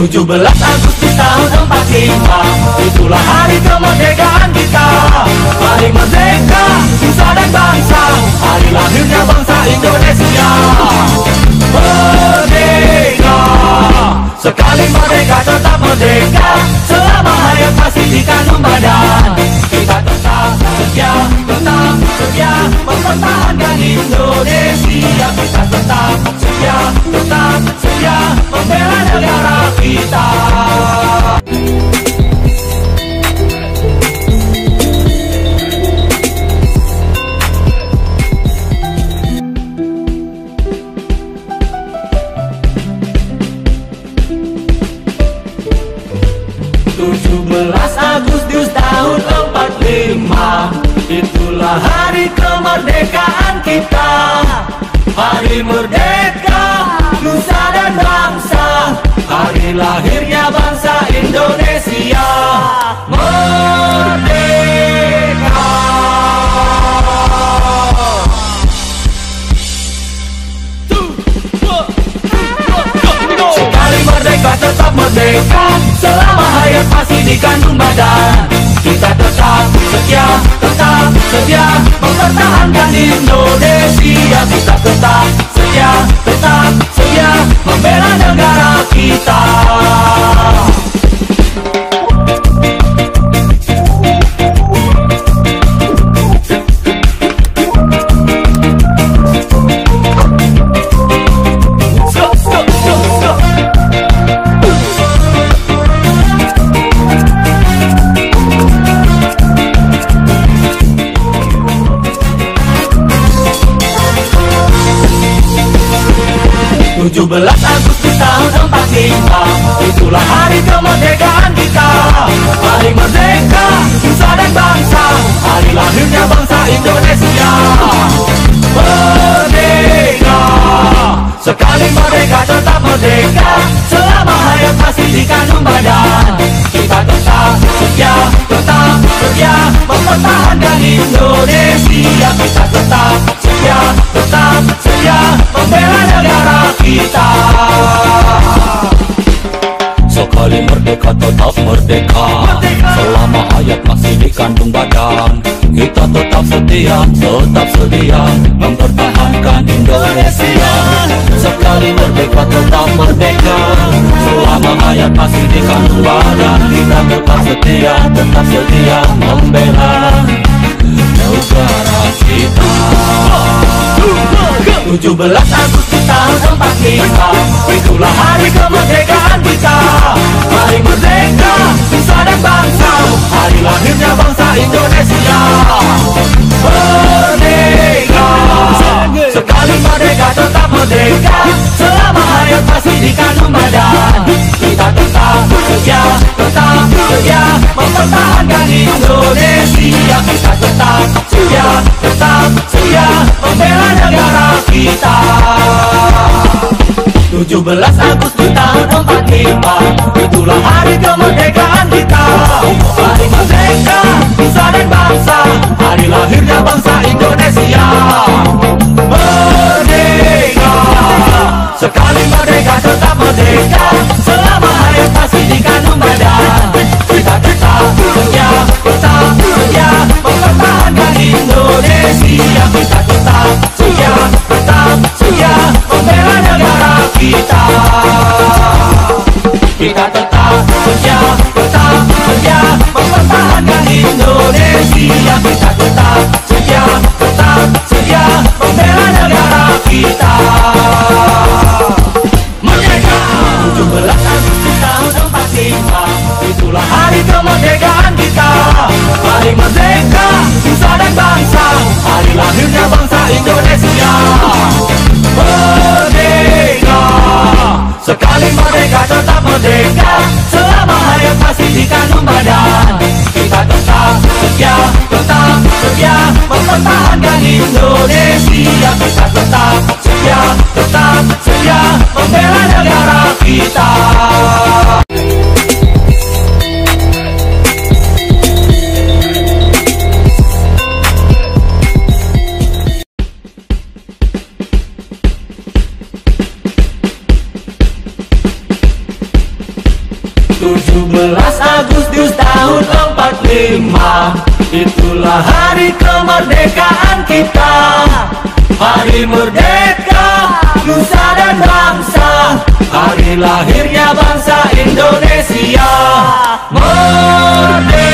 17 Agustus tahun 45 Itulah hari kemerdekaan kita. Hari merdeka, nusa dan bangsa. Hari lahirnya bangsa Indonesia. Merdeka. Sekali merdeka tetap merdeka. Selama hayat masih di merdeka, nusa dan bangsa. Hari lahirnya bangsa Indonesia. Merdeka. Sekali merdeka tetap merdeka. Selama hayat masih di kandung badan. Kita tetap setia, tetap setia Mempertahankan Indonesia Kita tetap setia, tetap setia Membela negara kita 17 Agustus tahun 45 Itulah hari kemerdekaan kita. Hari merdeka, nusa dan bangsa. Hari lahirnya bangsa Indonesia. Merdeka. Sekali merdeka tetap merdeka. Selama hayat masih dikandung badan. Kita tetap setia, tetap setia Mempertahankan Indonesia. Kita tetap setia, tetap setia Membela negara kita. Sekali merdeka tetap merdeka. Selama hayat masih di kandung badan Kita tetap setia, tetap setia Mempertahankan Indonesia. Sekali merdeka tetap merdeka. Selama hayat masih di kandung badan Kita tetap setia, tetap setia Membela 17 Agustus tahun 45 Itulah hari kemerdekaan kita. Hari merdeka, nusa dan bangsa. Hari lahirnya bangsa Indonesia. Merdeka. Sekali merdeka tetap merdeka. Selama hayat masih di kandung badan. Kita tetap setia, tetap setia Mempertahankan Indonesia. Kita tetap setia, tetap setia. Membela negara kita. 17 Agustus tahun 45 Itulah hari kemerdekaan kita. Hari merdeka, nusa dan bangsa Hari lahirnya bangsa Indonesia negara kita 17 Agustus tahun 45 Itulah hari kemerdekaan kita. Hari merdeka Nusa dan bangsa Hari lahirnya bangsa Indonesia. Merdeka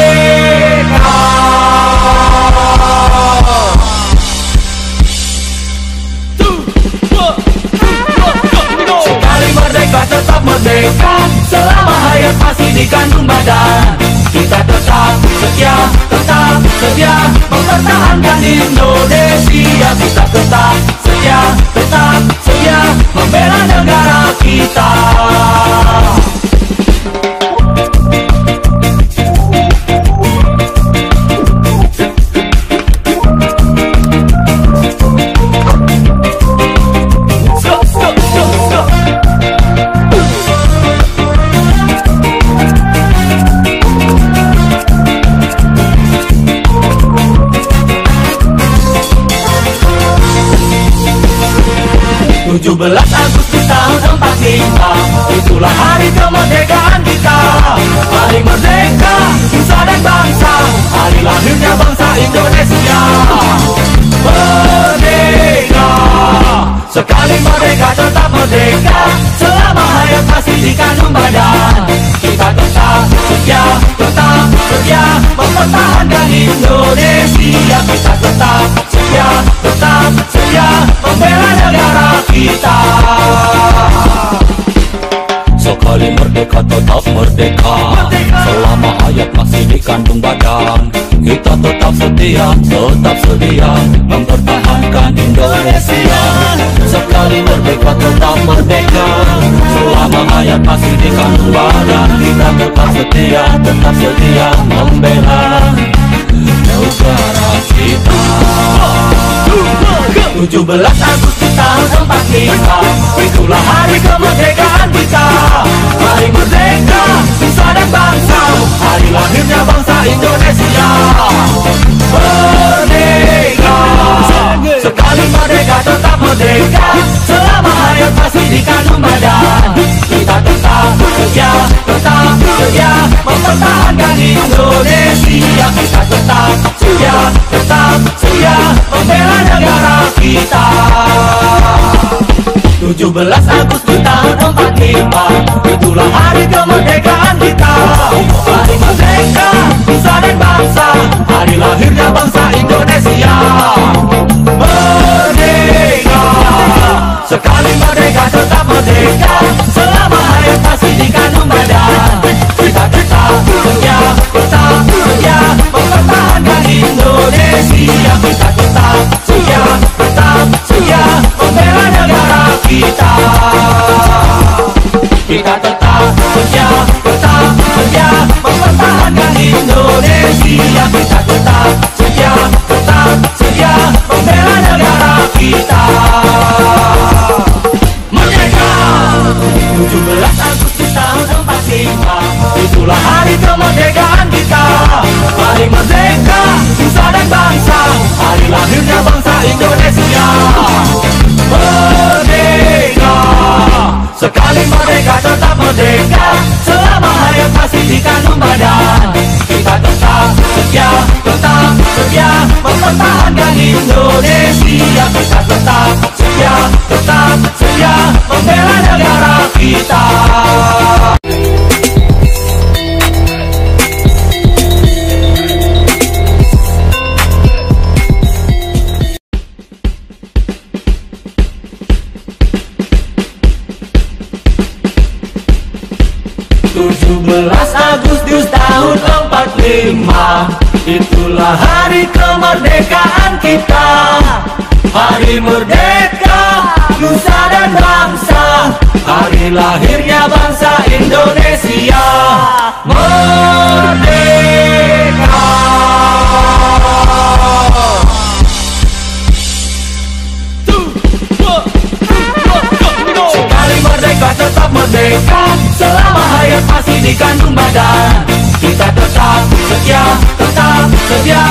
17 Agustus tahun 45 Itulah hari kemerdekaan kita. Hari merdeka, insan dan bangsa. Hari lahirnya bangsa Indonesia. Merdeka. Sekali merdeka tetap merdeka. Selama hayat masih dikandung badan. Kita tetap setia, tetap setia Mempertahankan Indonesia. Kita tetap setia kita. Sekali merdeka tetap merdeka. Merdeka. Selama hayat masih dikandung badan Kita tetap setia, tetap setia Mempertahankan Indonesia. Sekali merdeka tetap merdeka. Selama hayat masih dikandung badan Kita tetap setia, tetap setia Membela negara kita 17 Agustus tahun 45 Itulah hari kemerdekaan kita. Hari merdeka, nusa dan bangsa. Hari lahirnya bangsa Indonesia. Merdeka. Sekali merdeka tetap merdeka. Selama hayat masih dikandung badan. Kita tetap setia, tetap setia Mempertahankan Indonesia. Kita tetap setia, tetap setia. Membela negara kita. 17 Agustus tahun 45 Itulah hari kemerdekaan kita. Hari merdeka, nusa dan bangsa. Hari lahirnya bangsa tetap setia, tetap setia Membela negara kita. Tujuh belas Agustus tahun 45 Itulah hari kemerdekaan kita Hari merdeka, nusa dan bangsa. Hari lahirnya bangsa Indonesia. Merdeka. Sekali merdeka tetap merdeka. Selama hayat masih dikandung badan. Kita tetap setia, tetap setia